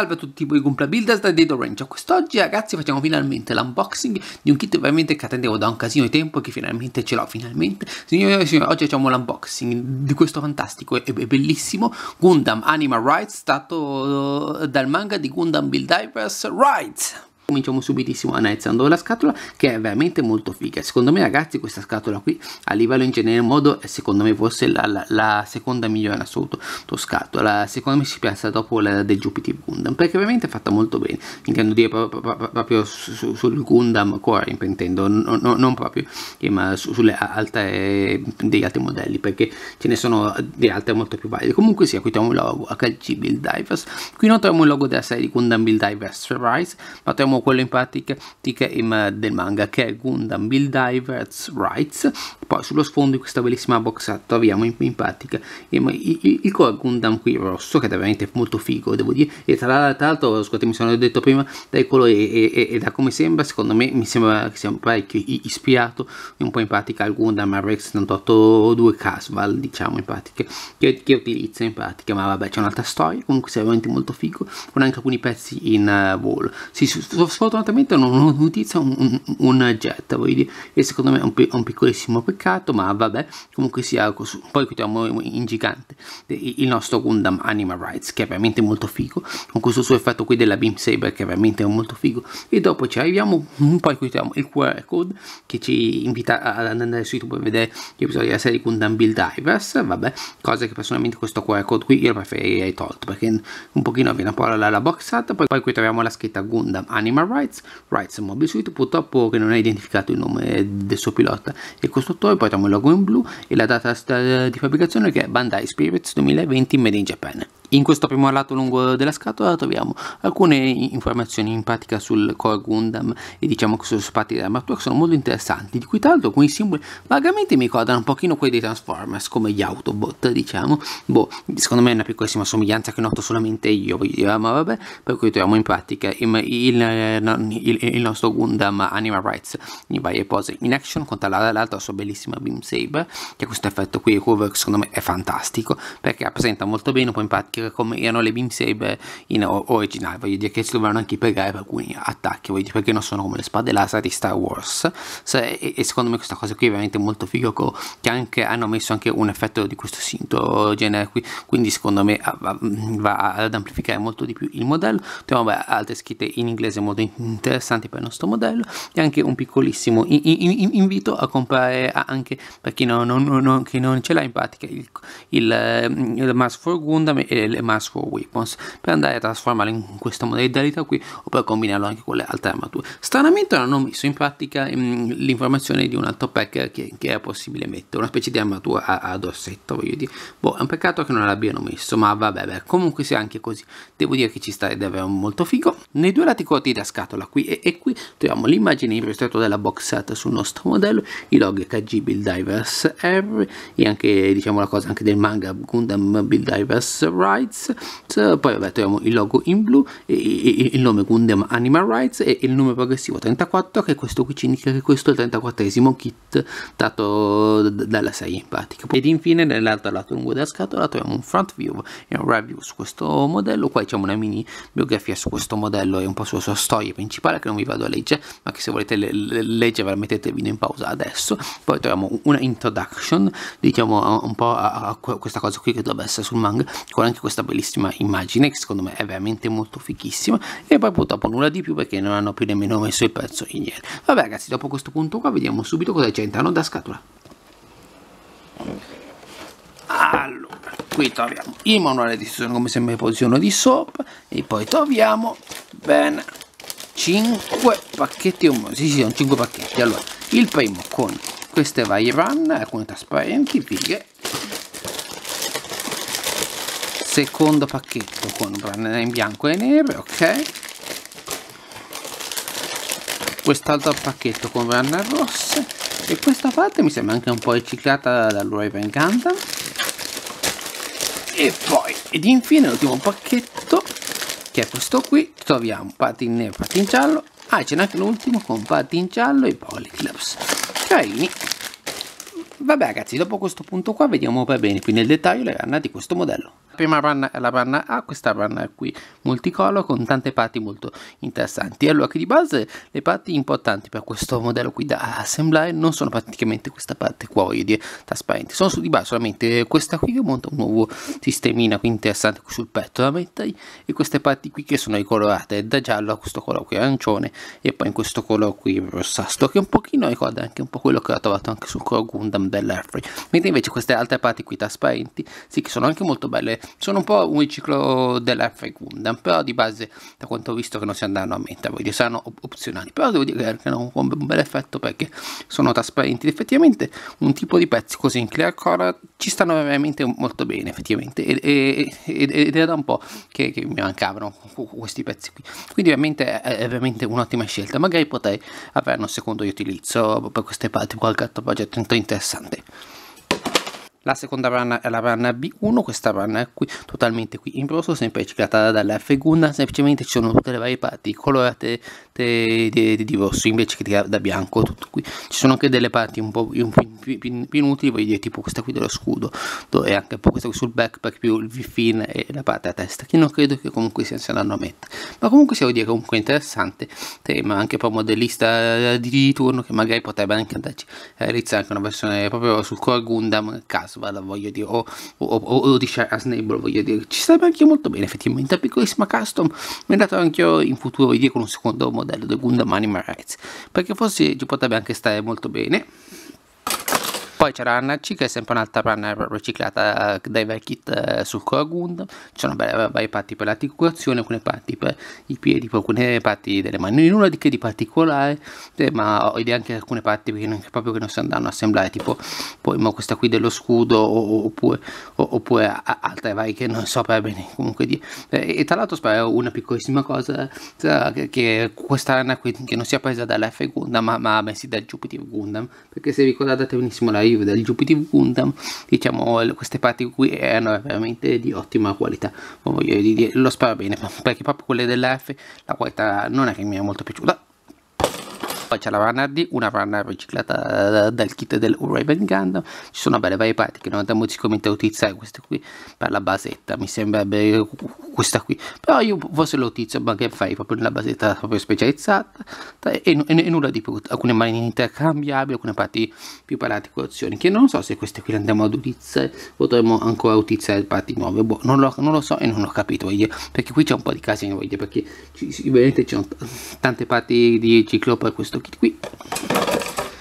Salve a tutti voi Gumpla Builders da Dedo Range. Quest'oggi ragazzi facciamo finalmente l'unboxing di un kit veramente che attendevo da un casino di tempo e che finalmente ce l'ho finalmente. Signore e signori, oggi facciamo l'unboxing di questo fantastico e bellissimo Gundam Animal Rights stato dal manga di Gundam Build Divers Rights cominciamo subitissimo analizzando la scatola che è veramente molto figa. Secondo me ragazzi questa scatola qui a livello in generale modo è secondo me forse la, la, la seconda migliore in assoluto scatola. Secondo me si piazza dopo la del Jupiter Gundam perché veramente è fatta molto bene. Intendo dire proprio, proprio, proprio su, sul Gundam Core intendo no, no, non proprio ma su, sulle altre degli altri modelli perché ce ne sono di altre molto più valide. Comunque sia qui troviamo il logo HG Build Divers. Qui non troviamo il logo della serie di Gundam Build Divers Rise ma troviamo quello in pratica del manga che è Gundam Build Divers Rights. Poi sullo sfondo di questa bellissima box troviamo in, in pratica il, il, il, core Gundam qui rosso che è veramente molto figo devo dire. E tra, l'altro scusate mi sono detto prima dai colori e, e, e, da come sembra secondo me mi sembra che sia parecchio ispirato un po' in pratica al Gundam RX 78 Casval diciamo in pratica che, che utilizza in pratica. Ma vabbè c'è un'altra storia comunque sia veramente molto figo con anche alcuni pezzi in uh, volo. Si, sfortunatamente non, utilizza un, un, un jet dire, e secondo me è un, un, piccolissimo peccato ma vabbè comunque sia poi qui troviamo in gigante il nostro Gundam Animal Rights che è veramente molto figo con questo suo effetto qui della Beam Saber che è veramente molto figo. E dopo ci arriviamo poi qui troviamo il QR code che ci invita ad andare su YouTube a vedere gli episodi della serie Gundam Build Divers. Vabbè cosa che personalmente questo QR code qui io preferirei tolto perché un pochino viene un po' la, la box art poi, poi qui troviamo la scritta Gundam Animal Rights, Rights Mobile Suite, purtroppo che non è identificato il nome del suo pilota e costruttore, poi abbiamo il logo in blu e la data di fabbricazione che è Bandai Spirits 2020 Made in Japan. In questo primo lato lungo della scatola troviamo alcune informazioni in pratica sul Core Gundam e diciamo che sulle parti dell'armatura sono molto interessanti, di cui tra l'altro alcuni simboli vagamente mi ricordano un pochino quelli dei Transformers, come gli Autobot diciamo, boh, secondo me è una piccolissima somiglianza che noto solamente io, voglio dire, ma vabbè, per cui troviamo in pratica il, il, il, il nostro Gundam Animal Rights in varie pose in action contro l'altra sua bellissima Beam Saber, che ha questo effetto qui, che secondo me è fantastico, perché rappresenta molto bene poi in pratica come erano le beam saber in originale, voglio dire che si dovevano anche piegare per alcuni attacchi, voglio dire perché non sono come le spade laser di Star Wars, e, e, secondo me questa cosa qui è veramente molto figo, che anche hanno messo anche un effetto di questo sinto genere qui, quindi secondo me va, va ad amplificare molto di più il modello, troviamo altre scritte in inglese molto interessanti per il nostro modello, e anche un piccolissimo in, in, invito a comprare anche per chi non, non, non, non ce l'ha in pratica il, il, il Mars for Gundam e Mass for Weapons per andare a trasformarlo in questa modalità qui o per combinarlo anche con le altre armature. Stranamente non ho messo in pratica mm, l'informazione di un altro pack che, che, è possibile mettere, una specie di armatura a, a voglio dire. Boh, è un peccato che non l'abbiano messo, ma vabbè, beh, comunque sia anche così. Devo dire che ci sta davvero molto figo. Nei due lati corti della scatola qui e, e qui troviamo l'immagine in ristretto della box set sul nostro modello, i log KG Build Divers R e anche diciamo la cosa anche del manga Gundam Build Divers Ride Rights, poi vabbè troviamo il logo in blu, e, e, il nome Gundam Animal Rights e il numero progressivo 34 che questo qui ci indica che questo è il 34 kit dato dalla serie in pratica. Ed infine nell'altro lato lungo della scatola troviamo un front view e un review su questo modello, qua diciamo una mini biografia su questo modello e un po' sulla sua storia principale che non vi vado a leggere, ma che se volete le, le, leggere mettete il video in pausa adesso. Poi troviamo una introduction, diciamo un po' a, a questa cosa qui che dovrebbe essere sul manga, con anche questa bellissima immagine che secondo me è veramente molto fichissima e poi purtroppo nulla di più perché non hanno più nemmeno messo il pezzo in niente. Vabbè ragazzi dopo questo punto qua vediamo subito cosa c'è all'interno da scatola. Allora qui troviamo il manuale di istruzione come sempre in posizione di soap e poi troviamo bene 5 pacchetti sì sì sono 5 pacchetti. Allora il primo con queste varie run alcune trasparenti fighe secondo pacchetto con banane in bianco e nere ok. Quest'altro pacchetto con banane rosse. E questa parte mi sembra anche un po' riciclata dall'Uraven Gundam. E poi ed infine l'ultimo pacchetto che è questo qui. Troviamo in nero parti in giallo. Ah c'è anche l'ultimo con parti in giallo e polyclips carini Vabbè ragazzi, dopo questo punto qua vediamo per bene più nel dettaglio le ranna di questo modello. La prima ranna è la ranna A, questa ranna qui multicolor con tante parti molto interessanti. Allora che di base le parti importanti per questo modello qui da assemblare non sono praticamente questa parte qua, voglio dire, trasparenti. Sono su di base solamente questa qui che monta un nuovo sistemina qui interessante qui sul petto da mettere e queste parti qui che sono ricolorate da giallo a questo colore qui arancione e poi in questo colore qui rossastro che un pochino ricorda anche un po' quello che ho trovato anche sul Core Gundam dell'Airfree mentre invece queste altre parti qui trasparenti sì che sono anche molto belle sono un po' un riciclo dell'Airfree Gundam però di base da quanto ho visto che non si andranno a mettere voglio saranno op opzionali. Però devo dire che hanno un, un bel effetto perché sono trasparenti effettivamente un tipo di pezzi così in clear color ci stanno veramente molto bene effettivamente. Ed, ed, ed era da un po' che, che, mi mancavano questi pezzi qui. Quindi veramente è, è veramente un'ottima scelta. Magari potrei avere un secondo utilizzo per queste parti qualche altro progetto interessante んで。La seconda run è la run B1, questa run è qui totalmente qui in rosso, sempre riciclata dall'F Gundam, semplicemente ci sono tutte le varie parti colorate di, di, di rosso invece che da bianco, tutto qui. Ci sono anche delle parti un po' più, più, più, più inutili, voglio dire tipo questa qui dello scudo, dove anche un po' questa qui sul backpack più il V-fin e la parte a testa, che non credo che comunque si andranno a mettere. Ma comunque si vuol dire comunque interessante tema, anche per un modellista di turno che magari potrebbe anche andarci a realizzare anche una versione proprio sul Core Gundam caso Asval, voglio dire, o, o, o, o di Asnable, voglio dire, ci sarebbe anche molto bene effettivamente, una piccolissima custom, mi è dato anche io in futuro, voglio dire, con un secondo modello del Gundam Animal Rights, perché forse ci potrebbe anche stare molto bene. Poi la RNC che è sempre un'altra runner riciclata eh, dai vecchi kit eh, sul Core Gundam. Ci sono varie parti per l'articolazione, alcune parti per i piedi, alcune parti delle mani. Nulla di che di particolare, eh, ma ho idea anche alcune parti che non, proprio che non si andranno a assemblare, tipo poi questa qui dello scudo oppure, oppure altre varie che non so per bene comunque di. E tra l'altro spero una piccolissima cosa che questa runner qui che non sia presa dall'F Gundam ma, ma bensì dal Jupiter Gundam, perché se ricordate benissimo la review del Jupiter Gundam diciamo queste parti qui erano veramente di ottima qualità. Voglio dire, lo spero bene perché proprio quelle dell'F la qualità non è che mi è molto piaciuta poi c'è la runner D, una runner riciclata eh, dal kit del Raven Gundam, ci sono belle varie parti che non andiamo sicuramente a utilizzare queste qui per la basetta, mi sembrerebbe questa qui, però io forse lo utilizzo magari fai? Proprio nella basetta proprio specializzata e, e, e nulla di più, alcune mani intercambiabili, alcune parti più per articolazioni, che non so se queste qui le andiamo ad utilizzare, potremmo ancora utilizzare parti nuove, boh, non, lo, non lo so e non ho capito, io, perché qui c'è un po' di casino, perché ci, ovviamente ci sono tante parti di ciclo per questo qui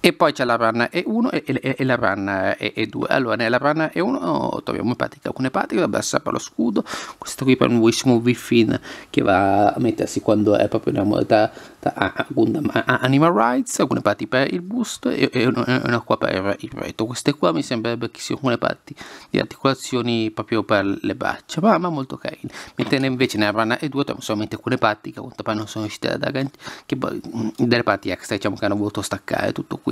e poi c'è la run E1 e, e, e la run E2 allora nella run E1 troviamo in pratica alcune parti. Dovrebbe essere per lo scudo. Questo qui per un nuovissimo V-fin che va a mettersi quando è proprio in modalità da Gundam Animal Rights. Alcune parti per il boost e, e una, una qua per il retro. Queste qua mi sembrerebbe che siano alcune parti di articolazioni proprio per le braccia. Ma, ma molto carine. Mentre invece nella run E2 troviamo solamente alcune parti che a quanto pare non sono riuscite a dare che, delle parti extra diciamo che hanno voluto staccare tutto qui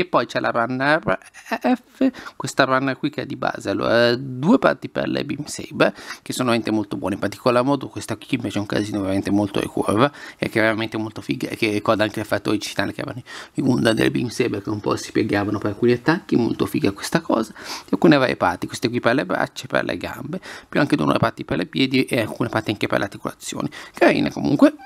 e poi c'è la runner F, questa runner qui che è di base, allora due parti per le beam saber che sono veramente molto buone, in particolar modo questa qui invece è un casino veramente molto ricurva e che è veramente molto figa e che ricorda anche l'effetto originale che avevano i Gundam delle beam saber che un po' si piegavano per alcuni attacchi, molto figa questa cosa, e alcune varie parti, queste qui per le braccia, per le gambe, più anche due parti per le piedi e alcune parti anche per le articolazioni, carine comunque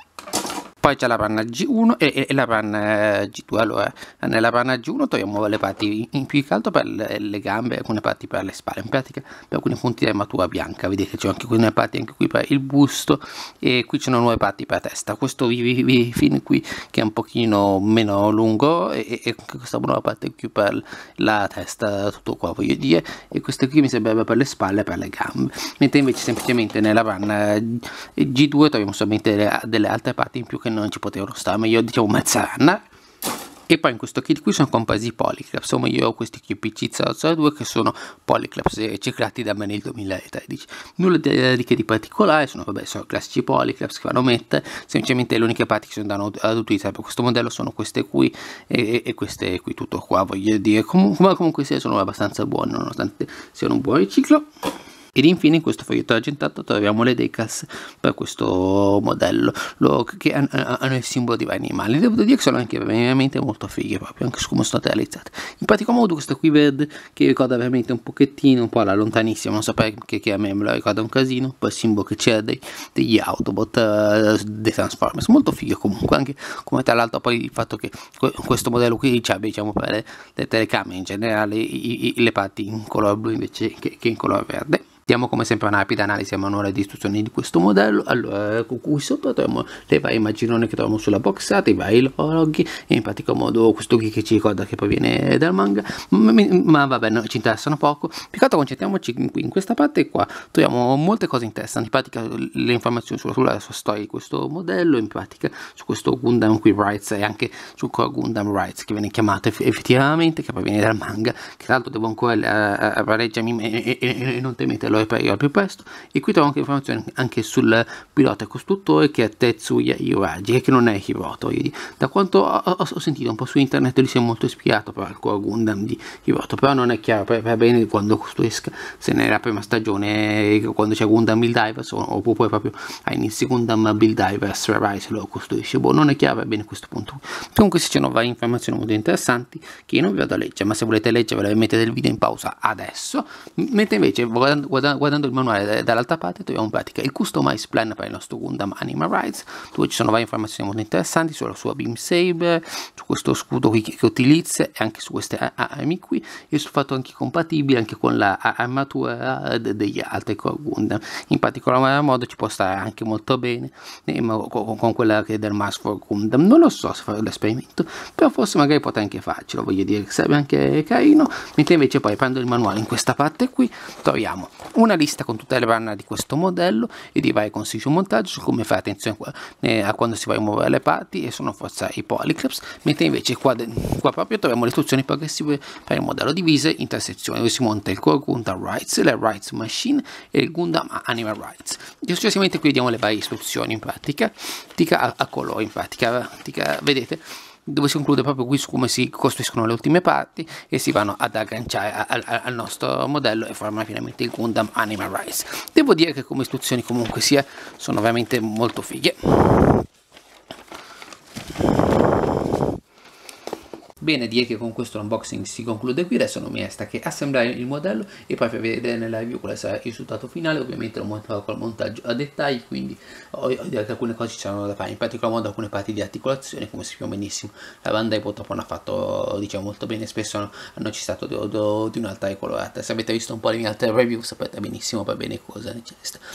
poi c'è la panna G1 e, e, la panna G2 allora nella panna G1 togliamo le parti in più che altro per le, le, gambe alcune parti per le spalle in pratica per alcuni punti di armatura bianca. Vedete c'è anche una parti anche qui per il busto e qui ci sono nuove parti per la testa. Questo fin qui che è un pochino meno lungo e, e questa nuova parte qui per la testa tutto qua voglio dire e queste qui mi sembrerebbe per le spalle e per le gambe. Mentre invece semplicemente nella panna G2 troviamo solamente delle, delle altre parti in più che non ci potevano stare, ma io diciamo mezz'anna. E poi in questo kit qui sono compresi i Polyclaps, insomma io ho questi QPC002 che sono Polyclaps riciclati da me nel 2013. Nulla di, che di particolare, sono, vabbè, sono classici Polyclaps che vanno a mettere, semplicemente le uniche parti che sono andate ad utilizzare per questo modello sono queste qui e, e queste qui, tutto qua voglio dire, comunque, comunque sono abbastanza buone nonostante siano un buon riciclo. Ed infine in questo foglietto argentato troviamo le decals per questo modello lo, che hanno il simbolo di vari animali. Devo dire che sono anche veramente molto fighe proprio anche su come sono state realizzate. In particolar modo questo qui verde che ricorda veramente un pochettino un po' la lontanissima non so perché che a me me lo ricorda un casino poi il simbolo che c'era degli Autobot uh, dei Transformers. Molto figo comunque anche come tra l'altro poi il fatto che questo modello qui c'ha diciamo per le, le telecamere in generale i, i, le parti in colore blu invece che, che in colore verde Diamo come sempre una rapida analisi manuale di istruzioni di questo modello. Allora, qui sotto troviamo le varie immaginoni che troviamo sulla boxata, i vari loghi, e in particolar modo questo qui che ci ricorda che proviene dal manga, ma, vabbè, no, ci interessano poco. Più che altro concentriamoci qui, in questa parte qua, troviamo molte cose interessanti, in pratica le informazioni sulla, sulla storia di questo modello, in pratica su questo Gundam qui Rights e anche su Gundam Rights che viene chiamato effettivamente, che proviene dal manga, che tra l'altro devo ancora uh, uh, pareggiarmi e, e, e, non temete lo ripeto al più presto. E qui trovo anche informazioni anche sul pilota costruttore che è Tetsuya Iwagi che non è Hiroto da quanto ho, ho, sentito un po' su internet lui si è molto ispirato però al Core Gundam di Hiroto però non è chiaro per, per bene quando costruisca se nella prima stagione quando c'è Gundam Build Divers oppure proprio a inizio Gundam Build Divers Rise lo costruisce. Boh non è chiaro per bene a questo punto. Comunque ci sono varie informazioni molto interessanti che io non vi vado a leggere ma se volete leggere ve le mettete il video in pausa adesso. Mentre invece guardando, guardando il manuale dall'altra parte troviamo in pratica il customize plan per il nostro Gundam Animal Rights dove ci sono varie informazioni molto interessanti sulla sua beam saber su questo scudo qui che, utilizza e anche su queste armi qui e sul fatto anche compatibile anche con l'armatura degli altri core Gundam. In particolar modo ci può stare anche molto bene eh, con quella che è del Mars for Gundam. Non lo so se fare l'esperimento però forse magari potrei anche farcelo voglio dire che sarebbe anche carino. Mentre invece poi prendo il manuale in questa parte qui troviamo una lista con tutte le panne di questo modello e di vari consigli sul montaggio su come fare attenzione eh, a quando si va a muovere le parti e sono forzare i polyclips mentre invece qua, qua proprio troviamo le istruzioni progressive per il modello divise in tre sezioni dove si monta il core Gundam Rights, le Rights Machine e il Gundam Animal Rights. E successivamente qui vediamo le varie istruzioni in pratica, a, a colore in pratica, pratica vedete dove si conclude proprio qui su come si costruiscono le ultime parti e si vanno ad agganciare al, al nostro modello e formare finalmente il Gundam Animal Rise. Devo dire che come istruzioni comunque sia sono veramente molto fighe. Bene, direi che con questo l'unboxing si conclude qui, adesso non mi resta che assemblare il modello e poi vedere nella review quale sarà il risultato finale, ovviamente lo monterò col montaggio a dettagli, quindi ho, ho che alcune cose ci saranno da fare, in particolar modo alcune parti di articolazione, come sappiamo benissimo, la Bandai purtroppo non ha fatto diciamo molto bene, spesso hanno, hanno citato di, di, di un'altra colorata, se avete visto un po' le mie altre review sapete benissimo per bene cosa ne c'è.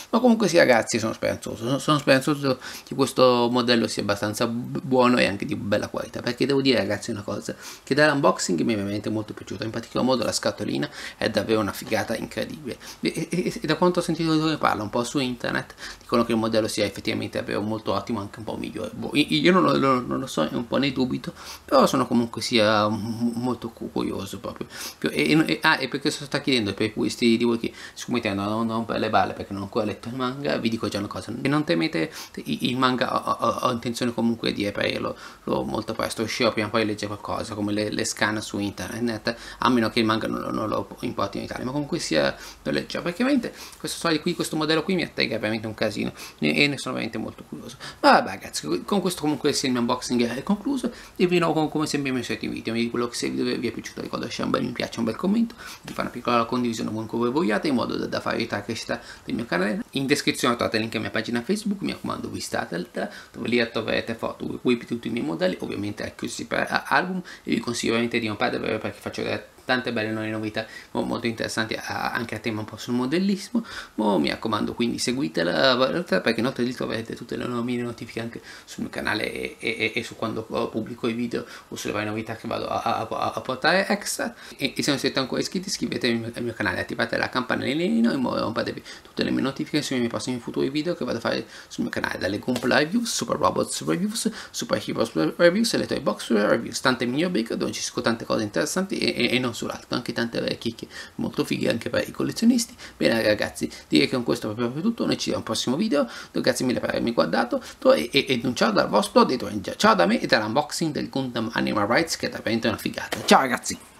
Ma comunque sì ragazzi, sono speranzoso, sono, sono speranzoso che questo modello sia abbastanza buono e anche di bella qualità, perché devo dire ragazzi una cosa, che dall'unboxing mi è veramente molto piaciuta, in particolar modo la scatolina è davvero una figata incredibile. E, e, e da quanto ho sentito dove parla un po' su internet dicono che il modello sia effettivamente davvero molto ottimo, anche un po' migliore, boh, io non lo, non lo, so, un po' ne dubito, però sono comunque sia molto curioso proprio, e, e, ah, perché sto chiedendo per questi di voi che scommettendo non, per le balle perché non ho ancora letto il manga, vi dico già una cosa, non temete il manga, ho, ho, ho intenzione comunque di reperirlo molto presto, uscirò prima o poi leggere qualcosa, come le, le, scan su internet a meno che il manga non, non lo importi in Italia ma comunque sia perché veramente questo storia qui questo modello qui mi attega veramente un casino e ne sono veramente molto curioso. Ma vabbè ragazzi con questo comunque il mio unboxing è concluso. E vi nuovo come sempre mi soliti video mi dico quello che se vi è piaciuto ricordo lasciare un bel mi piace un bel commento di fare una piccola condivisione comunque voi vogliate in modo da, da fare la crescita del mio canale. In descrizione trovate il link alla mia pagina facebook mi raccomando visitatela dove lì troverete foto qui tutti i miei modelli ovviamente ecco per album e vi consiglio veramente di non perdere perché faccio vedere tante belle nuove novità molto interessanti anche a tema un po' sul modellismo. Mi raccomando quindi seguitela perché inoltre lì troverete tutte le nuove notifiche anche sul mio canale e, e, e, su quando pubblico i video o sulle varie novità che vado a, a, a portare extra. E, e, se non siete ancora iscritti iscrivetevi al mio canale attivate la campanellina in modo da non perdervi tutte le mie notifiche sui miei prossimi futuri video che vado a fare sul mio canale. Dalle Gunpla Reviews, Super Robots Reviews, Super Heroes Reviews e le Toy Box Reviews tante mini rubriche dove ci sono tante cose interessanti e, non sull'altro, anche tante chicche molto fighe anche per i collezionisti. Bene ragazzi, direi che con questo è proprio tutto, noi ci vediamo al prossimo video, grazie mille per avermi guardato e, e, e un ciao dal vostro Ranger, ciao da me e dall'unboxing del Gundam Animal Rights che è veramente una figata. Ciao ragazzi!